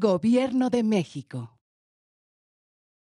Gobierno de México.